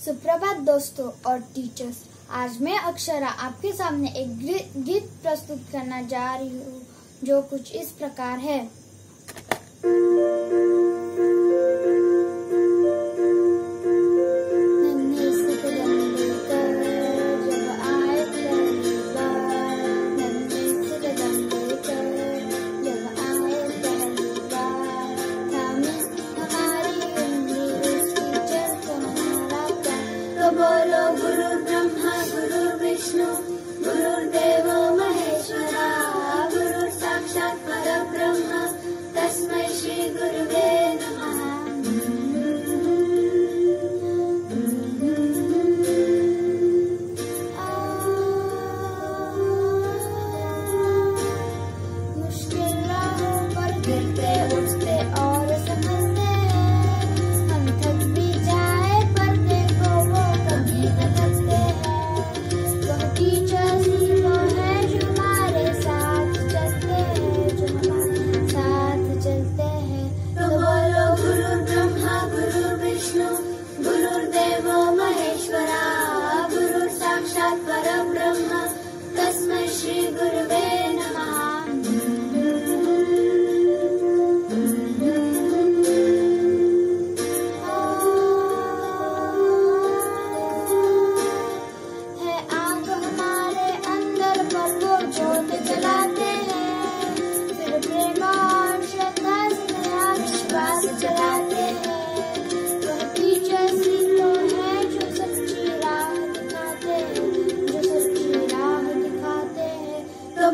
सुप्रभात दोस्तों और टीचर्स आज मैं अक्षरा आपके सामने एक गीत प्रस्तुत करना जा रही हूँ, जो कुछ इस प्रकार है। विष्णु गुरुदेवो महेश्वर गुरु साक्षात् परब्रह्म तस्मै श्रीगुरुदेव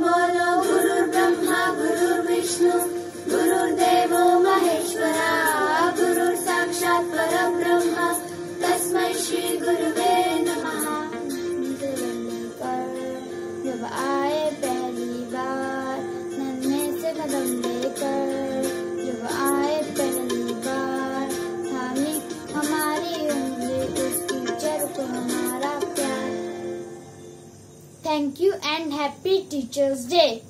मोला गुरुर्ब्रह्मा गुरुर्विष्णु Thank you and happy Teacher's Day.